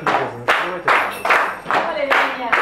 Muchas gracias.